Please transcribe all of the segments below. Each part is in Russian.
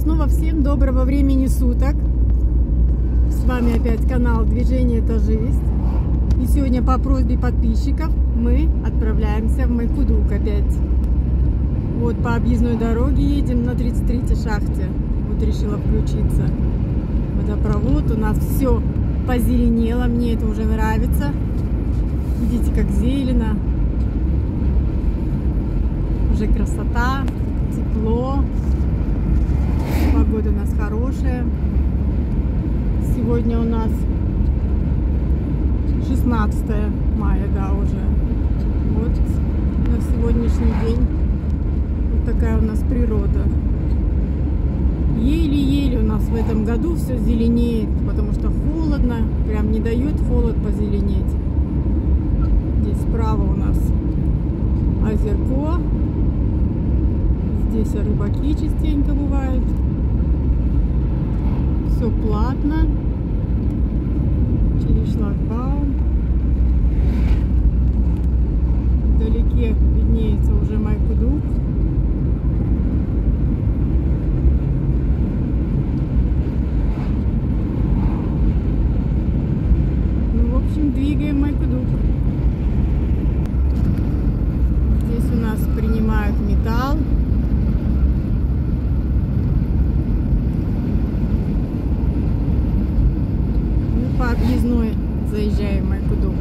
снова всем доброго времени суток. С вами опять канал Движение это жизнь. И сегодня по просьбе подписчиков мы отправляемся в Майкудук опять. Вот по объездной дороге едем на 33 шахте. Вот решила включиться. Водопровод. У нас все позеленело. Мне это уже нравится. Видите, как зелено. Уже красота, тепло. Погода у нас хорошая. Сегодня у нас 16 мая, да, уже. Вот на сегодняшний день вот такая у нас природа. Еле-еле у нас в этом году все зеленеет, потому что холодно, прям не дает холод позеленеть. Здесь справа у нас озерко. Здесь рыбаки частенько бывают все платно. Через шлагбаум. Вдалеке виднеется уже Майкудук. Ну, в общем, двигаем Майкудук. Здесь у нас принимают металл. Мы по объездной заезжаем в Майкудук.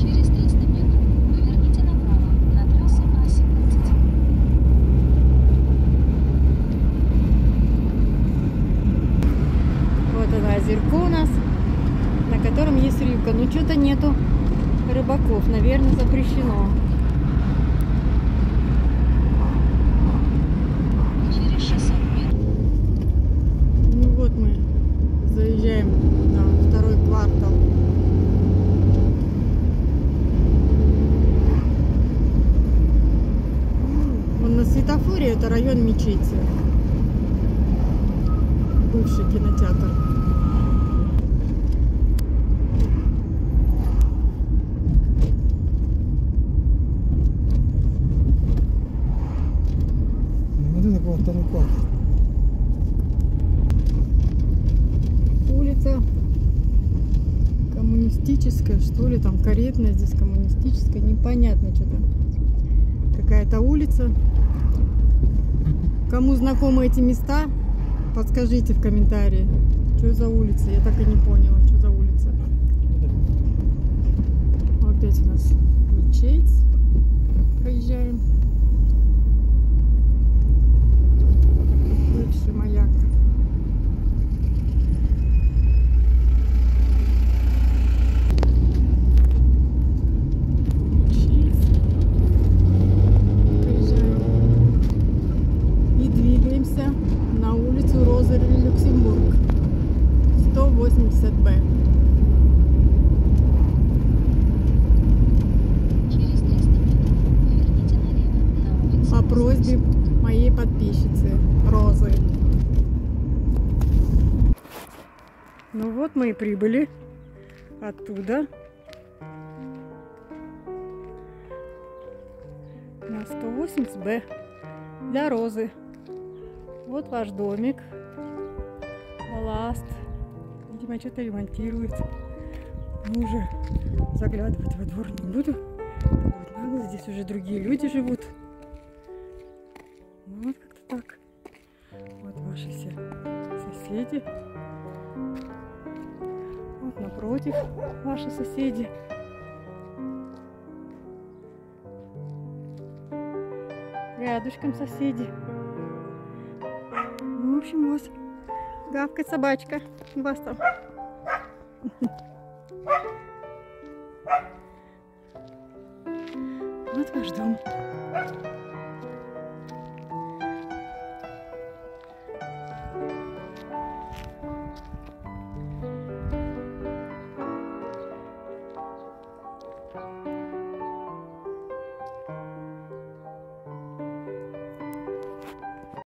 Через 300 метров поверните направо на трассу А-17. Вот это озерко у нас, на котором есть рыбка. Ну, что-то нету рыбаков. Наверное, запрещено. Через 600 метров Ну вот мы заезжаем на второй квартал. Вон на светофоре это район мечети. Бывший кинотеатр. Вот квартал. улица коммунистическая, что ли, там каретная, здесь коммунистическая, непонятно что-то. Какая-то улица. Кому знакомы эти места, подскажите в комментарии, что за улица, я так и не поняла, что за улица. Опять у нас мечеть, проезжаем. Бывший маяк. Приезжаем. И двигаемся на Розери Люксембург. 180Б. через 300 метров поверните налево на улицу По просьбе моей подписчицы Розы. Ну вот мы и прибыли оттуда. На 180Б для Розы. Вот ваш домик. Балласт. Видимо, что-то ремонтирует. Ну уже заглядывать во двор не буду. Вот нагло, здесь уже другие люди живут. Ну, вот как-то так. Вот ваши все соседи. Вот напротив ваши соседи. Рядышком соседи. Ну, в общем, вот гавкает собачка. Вас там. Вот ваш дом.